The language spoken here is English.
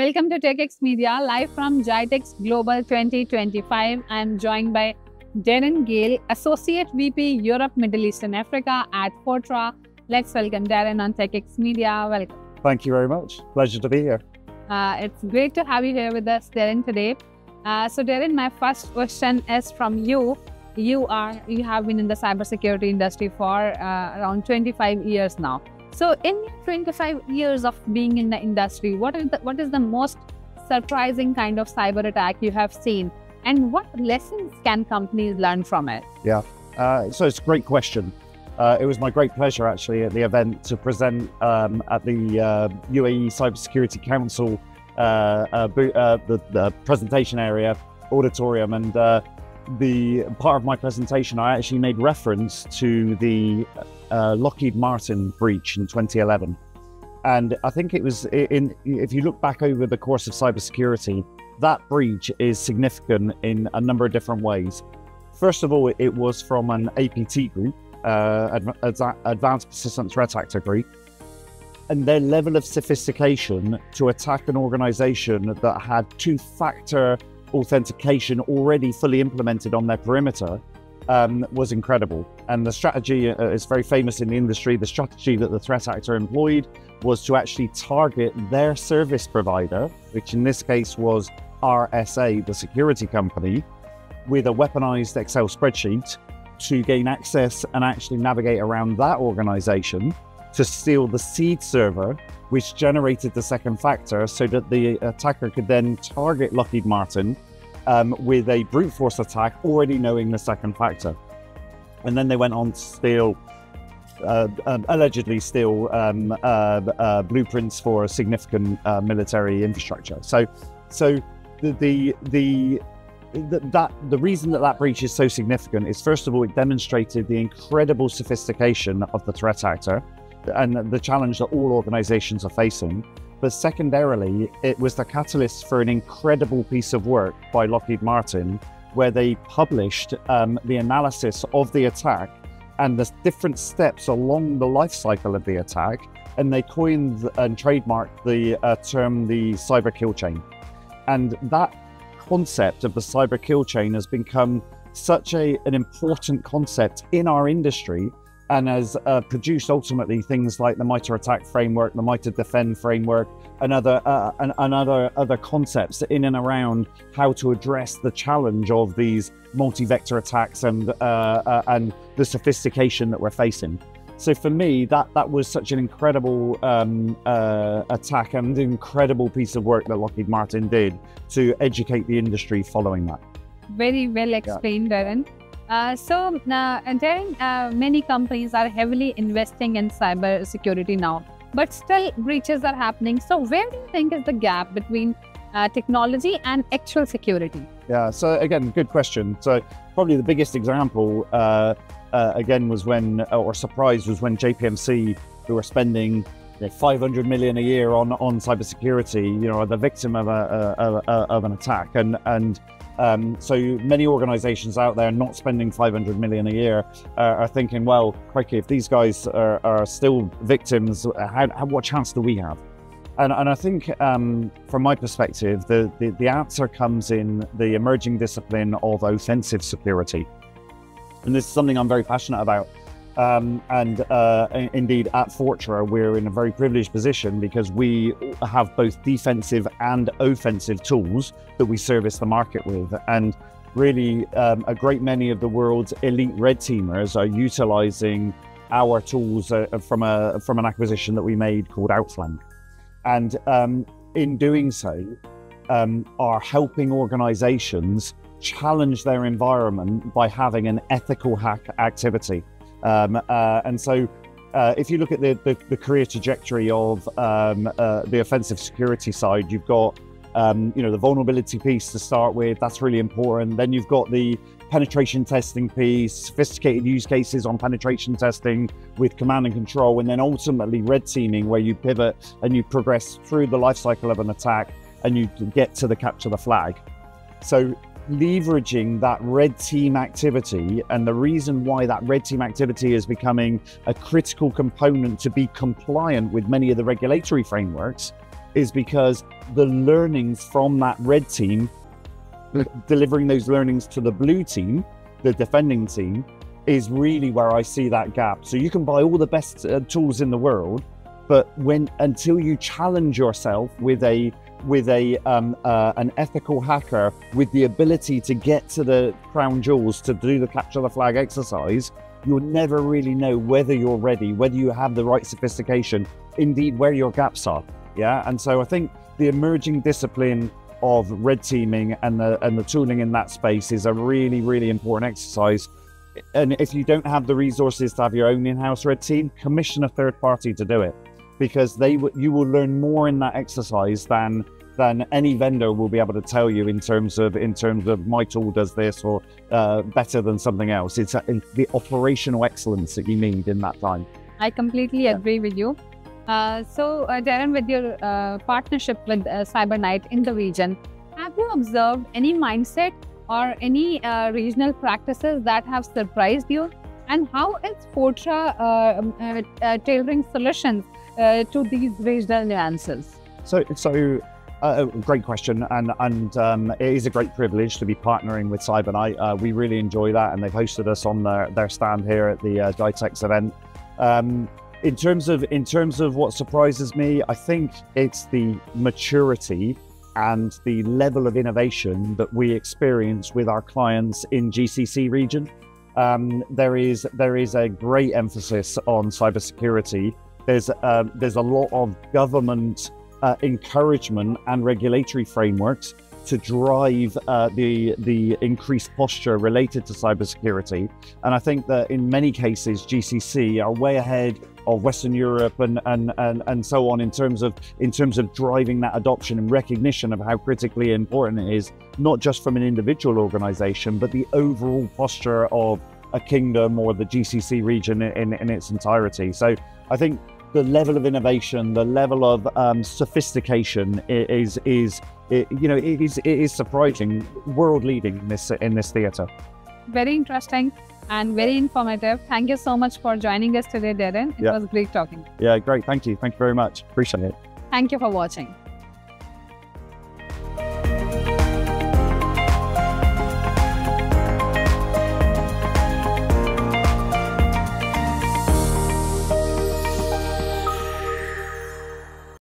Welcome to TechX Media, live from GITEX Global 2025. I am joined by Darren Gale, Associate VP Europe, Middle East and Africa at Fortra. Let's welcome Darren on TechX Media. Welcome. Thank you very much. Pleasure to be here. Uh, it's great to have you here with us, Darren, today. Uh, so, Darren, my first question is from you. You are you have been in the cybersecurity industry for uh, around 25 years now. So, in your 25 years of being in the industry, what is the what is the most surprising kind of cyber attack you have seen, and what lessons can companies learn from it? Yeah, uh, so it's a great question. Uh, it was my great pleasure actually at the event to present um, at the uh, UAE Cybersecurity Council uh, uh, uh, the, the, presentation area auditorium, and the part of my presentation I actually made reference to the Lockheed Martin breach in 2011. And I think it was in, if you look back over the course of cybersecurity, that breach is significant in a number of different ways. First of all, it was from an APT group, uh, Advanced Persistent Threat Actor group, and their level of sophistication to attack an organization that had two factor authentication already fully implemented on their perimeter um, was incredible. And the strategy uh, is very famous in the industry. The strategy that the threat actor employed was to actually target their service provider, which in this case was RSA, the security company, with a weaponized Excel spreadsheet to gain access and actually navigate around that organization to steal the seed server, which generated the second factor so that the attacker could then target Lockheed Martin um, with a brute force attack, already knowing the second factor. And then they went on to steal, uh, um, allegedly steal um, uh, uh, blueprints for a significant uh, military infrastructure. So, so the, the, the that the reason that that breach is so significant is first of all it demonstrated the incredible sophistication of the threat actor and the challenge that all organizations are facing but secondarily it was the catalyst for an incredible piece of work by lockheed martin where they published um, the analysis of the attack and the different steps along the life cycle of the attack and they coined and trademarked the uh, term the cyber kill chain. And that concept of the cyber kill chain has become such a, an important concept in our industry and has uh, produced ultimately things like the MITRE ATT&CK framework, the MITRE Defend framework, and other, uh, and, and, other, other concepts in and around how to address the challenge of these multi-vector attacks and, uh, uh and the sophistication that we're facing. So for me, that that was such an incredible um, uh, attack and an incredible piece of work that Lockheed Martin did to educate the industry following that. Very well explained, yeah. Darren. Uh, so, uh, Darren, uh, many companies are heavily investing in cyber security now, but still breaches are happening. So, where do you think is the gap between uh, technology and actual security? Yeah, so again, good question. So, probably the biggest example uh, again was when, or surprise was when JPMC, who were spending you know, 500 million a year on on cybersecurity, you know, are the victim of a, a, a of an attack, and and um, so many organisations out there not spending 500 million a year uh, are thinking, well, crikey, if these guys are, are still victims, how, how, what chance do we have? And, and I think, um, from my perspective, the, the, the answer comes in the emerging discipline of offensive security. And this is something I'm very passionate about. Um, and uh, indeed, at Fortra, we're in a very privileged position because we have both defensive and offensive tools that we service the market with. And really, um, a great many of the world's elite red teamers are utilizing our tools uh, from a from an acquisition that we made called Outflank. And um, in doing so, um, are helping organizations challenge their environment by having an ethical hack activity. Um, uh, and so, uh, if you look at the, the, the career trajectory of um, uh, the offensive security side, you've got um, you know the vulnerability piece to start with. That's really important. Then you've got the penetration testing piece, sophisticated use cases on penetration testing with command and control, and then ultimately red teaming, where you pivot and you progress through the life cycle of an attack and you get to the capture the flag. So leveraging that red team activity and the reason why that red team activity is becoming a critical component to be compliant with many of the regulatory frameworks is because the learnings from that red team, delivering those learnings to the blue team, the defending team, is really where I see that gap. So you can buy all the best uh, tools in the world, but when until you challenge yourself with a with a um, uh, an ethical hacker with the ability to get to the crown jewels to do the capture the flag exercise, you'll never really know whether you're ready, whether you have the right sophistication, indeed where your gaps are. Yeah, and so I think the emerging discipline of red teaming and the and the tooling in that space is a really really important exercise. And if you don't have the resources to have your own in-house red team, commission a third party to do it, because they you will learn more in that exercise than than any vendor will be able to tell you in terms of in terms of my tool does this or uh, better than something else. It's, uh, the operational excellence that you need in that time. I completely yeah. agree with you. Uh, so, uh, Darren, with your uh, partnership with uh, CyberKnight in the region, have you observed any mindset or any uh, regional practices that have surprised you? And how is Fortra tailoring solutions to these regional nuances? So, so uh, great question, and and um, it is a great privilege to be partnering with CyberKnight. Uh, we really enjoy that, and they've hosted us on their, their stand here at the uh, GITEX event. Um, in terms of in terms of what surprises me, I think it's the maturity and the level of innovation that we experience with our clients in GCC region. Um, there is there is a great emphasis on cybersecurity. There's uh, there's a lot of government uh, encouragement and regulatory frameworks to drive uh, the the increased posture related to cybersecurity. And I think that in many cases, GCC are way ahead of Western Europe and, and, and, and so on in terms of in terms of driving that adoption and recognition of how critically important it is, not just from an individual organization, but the overall posture of a kingdom or the GCC region in, in its entirety. So I think the level of innovation, the level of um, sophistication is is you know it is it is surprising, world leading in this in this theatre. Very interesting and very informative. Thank you so much for joining us today, Darren. It yeah. was great talking. Yeah, great. Thank you. Thank you very much. Appreciate it. Thank you for watching.